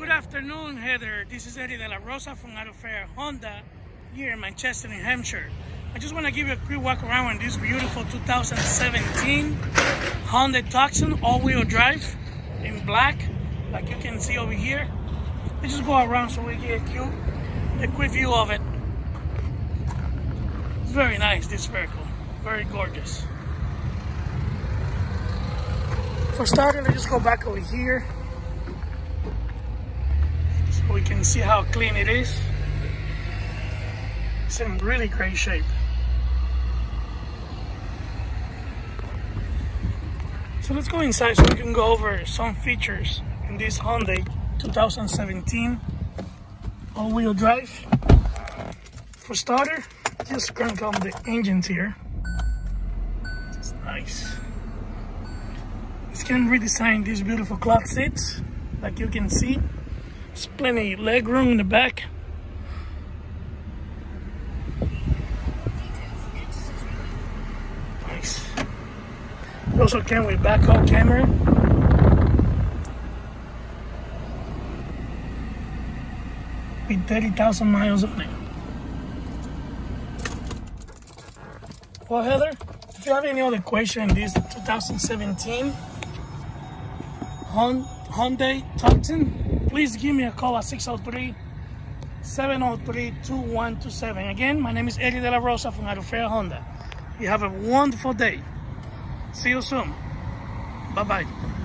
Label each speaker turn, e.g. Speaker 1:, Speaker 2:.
Speaker 1: Good afternoon, Heather. This is Eddie De La Rosa from Autofair Honda here in Manchester, New Hampshire. I just want to give you a quick walk around on this beautiful 2017 Honda Tucson all-wheel drive in black, like you can see over here. Let's just go around so we get you a quick view of it. It's very nice, this vehicle. Very gorgeous. For starter, let's just go back over here we can see how clean it is. It's in really great shape. So let's go inside so we can go over some features in this Hyundai 2017 all-wheel drive. For starter, just crank on the engines here. It's nice. It's can redesign these beautiful cloth seats, like you can see. There's plenty leg room in the back. Nice. Also came with backup camera. With 30,000 miles on it. Well, Heather, if you have any other question this 2017 Hyundai Tucson, please give me a call at 603 703 2127. Again, my name is Eddie De La Rosa from Autofair Honda. You have a wonderful day. See you soon. Bye bye.